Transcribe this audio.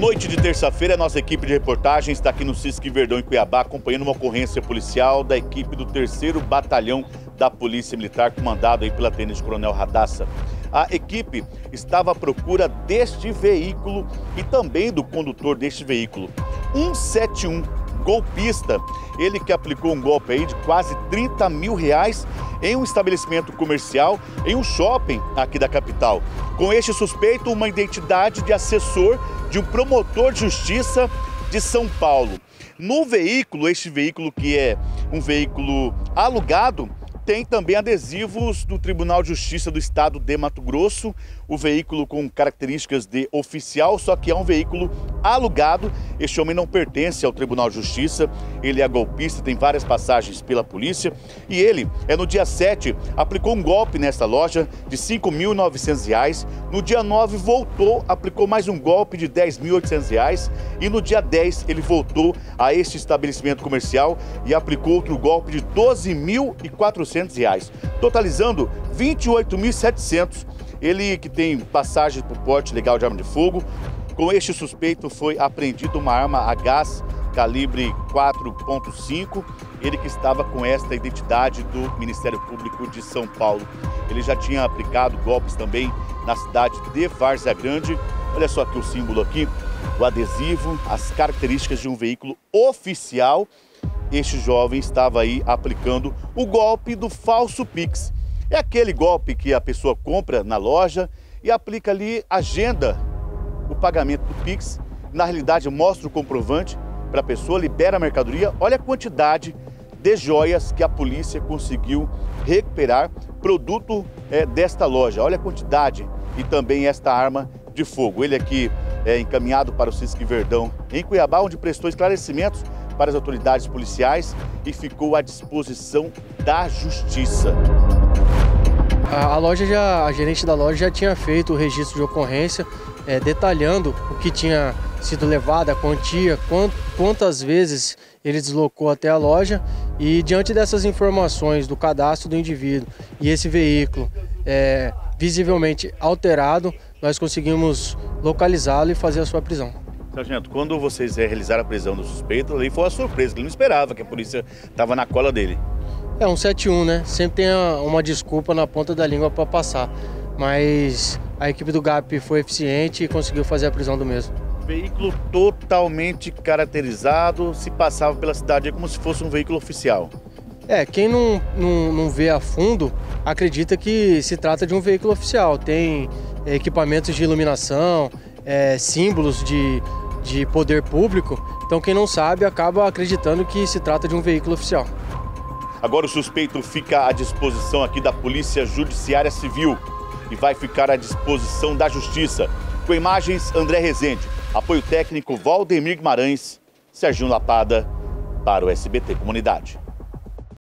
Noite de terça-feira, nossa equipe de reportagem está aqui no Cisque Verdão, em Cuiabá, acompanhando uma ocorrência policial da equipe do 3 Batalhão da Polícia Militar, comandado aí pela Tenente Coronel Radassa. A equipe estava à procura deste veículo e também do condutor deste veículo. 171, golpista, ele que aplicou um golpe aí de quase 30 mil reais em um estabelecimento comercial, em um shopping aqui da capital. Com este suspeito, uma identidade de assessor de um promotor de justiça de São Paulo. No veículo, este veículo que é um veículo alugado, tem também adesivos do Tribunal de Justiça do Estado de Mato Grosso, o veículo com características de oficial, só que é um veículo alugado. Este homem não pertence ao Tribunal de Justiça, ele é golpista, tem várias passagens pela polícia e ele, é no dia 7, aplicou um golpe nesta loja de R$ 5.900. No dia 9 voltou, aplicou mais um golpe de R$ 10.800 e no dia 10 ele voltou a este estabelecimento comercial e aplicou outro golpe de 12.400 reais, totalizando 28.700. Ele que tem passagem por porte legal de arma de fogo. Com este suspeito foi apreendido uma arma a gás calibre 4.5. Ele que estava com esta identidade do Ministério Público de São Paulo. Ele já tinha aplicado golpes também na cidade de Várzea Grande. Olha só aqui o símbolo aqui, o adesivo, as características de um veículo oficial este jovem estava aí aplicando o golpe do falso Pix. É aquele golpe que a pessoa compra na loja e aplica ali, agenda o pagamento do Pix. Na realidade, mostra o comprovante para a pessoa, libera a mercadoria. Olha a quantidade de joias que a polícia conseguiu recuperar, produto é, desta loja. Olha a quantidade e também esta arma de fogo. Ele aqui é encaminhado para o Cisque Verdão, em Cuiabá, onde prestou esclarecimentos para as autoridades policiais e ficou à disposição da justiça. A, loja já, a gerente da loja já tinha feito o registro de ocorrência, é, detalhando o que tinha sido levado, a quantia, quant, quantas vezes ele deslocou até a loja e diante dessas informações do cadastro do indivíduo e esse veículo é, visivelmente alterado, nós conseguimos localizá-lo e fazer a sua prisão. Sargento, quando vocês realizaram a prisão do suspeito, ali foi uma surpresa, ele não esperava que a polícia estava na cola dele. É um 71, né? Sempre tem uma desculpa na ponta da língua para passar. Mas a equipe do GAP foi eficiente e conseguiu fazer a prisão do mesmo. Veículo totalmente caracterizado, se passava pela cidade como se fosse um veículo oficial. É, quem não, não, não vê a fundo acredita que se trata de um veículo oficial. Tem equipamentos de iluminação, é, símbolos de, de poder público. Então, quem não sabe acaba acreditando que se trata de um veículo oficial. Agora, o suspeito fica à disposição aqui da Polícia Judiciária Civil e vai ficar à disposição da Justiça. Com imagens, André Rezende. Apoio técnico, Valdemir Guimarães. Serginho Lapada, para o SBT Comunidade.